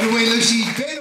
Everybody, Lucy